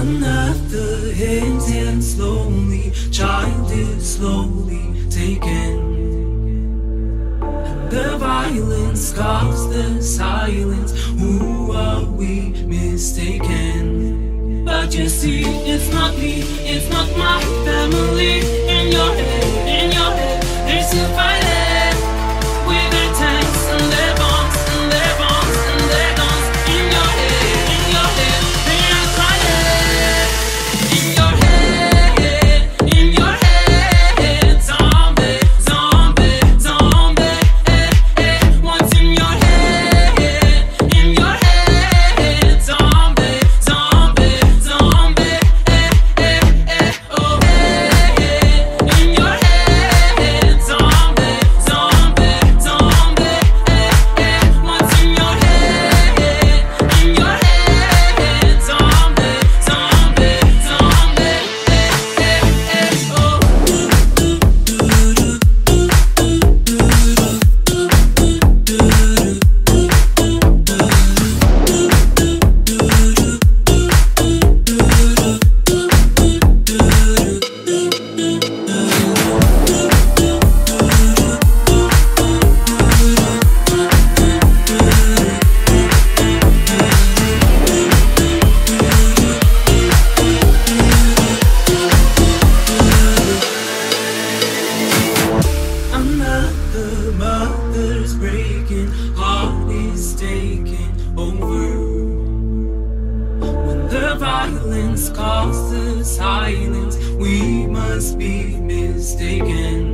Another hands and slowly, child is slowly taken. The violence caused the silence. Who are we mistaken? But you see, it's not me, it's not my family. is breaking, heart is taking over. When the violence causes silence, we must be mistaken.